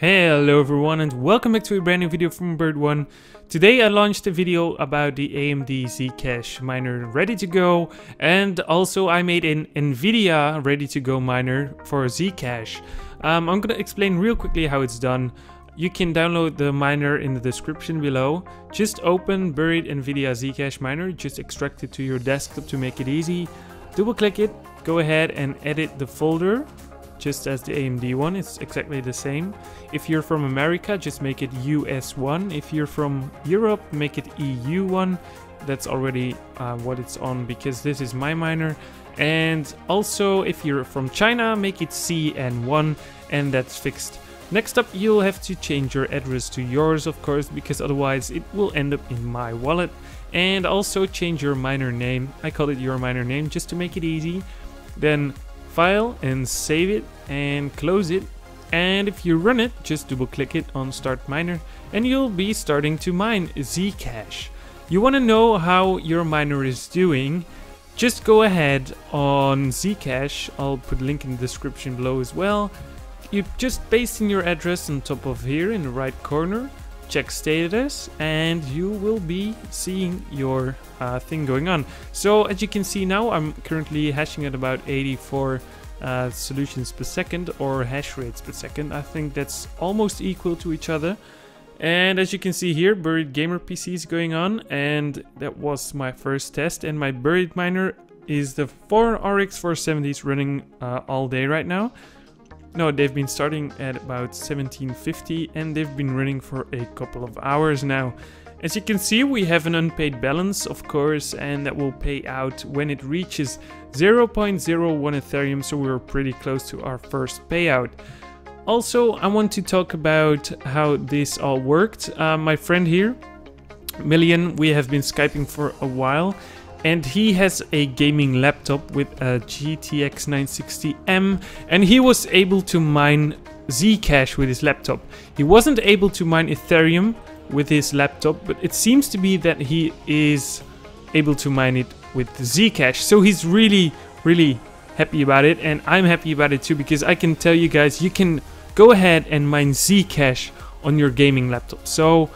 Hello everyone and welcome back to a brand new video from BuriedONE. Today I launched a video about the AMD Zcash miner ready to go and also I made an Nvidia ready to go miner for Zcash. Um, I'm gonna explain real quickly how it's done. You can download the miner in the description below. Just open buried Nvidia Zcash miner, just extract it to your desktop to make it easy. Double click it, go ahead and edit the folder just as the AMD one, it's exactly the same. If you're from America, just make it US1. If you're from Europe, make it EU1. That's already uh, what it's on because this is my miner. And also, if you're from China, make it CN1 and that's fixed. Next up, you'll have to change your address to yours, of course, because otherwise it will end up in my wallet. And also change your miner name. I call it your miner name just to make it easy. Then file and save it and close it and if you run it just double click it on start miner and you'll be starting to mine Zcash. You want to know how your miner is doing just go ahead on Zcash, I'll put a link in the description below as well. You just paste in your address on top of here in the right corner check status and you will be seeing your uh, thing going on. So as you can see now I'm currently hashing at about 84 uh, solutions per second or hash rates per second. I think that's almost equal to each other. And as you can see here, Buried Gamer PC is going on and that was my first test and my Buried Miner is the 4 RX 470s running uh, all day right now. No, they've been starting at about 1750 and they've been running for a couple of hours now. As you can see, we have an unpaid balance, of course, and that will pay out when it reaches 0.01 Ethereum, so we're pretty close to our first payout. Also, I want to talk about how this all worked. Uh, my friend here, Milian, we have been Skyping for a while, and he has a gaming laptop with a GTX 960M and he was able to mine Zcash with his laptop. He wasn't able to mine Ethereum with his laptop, but it seems to be that he is able to mine it with Zcash. So he's really, really happy about it, and I'm happy about it too because I can tell you guys you can go ahead and mine Zcash on your gaming laptop. So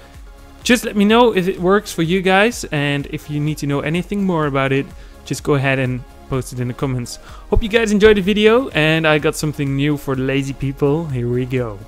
just let me know if it works for you guys and if you need to know anything more about it, just go ahead and post it in the comments. Hope you guys enjoyed the video and I got something new for lazy people. Here we go.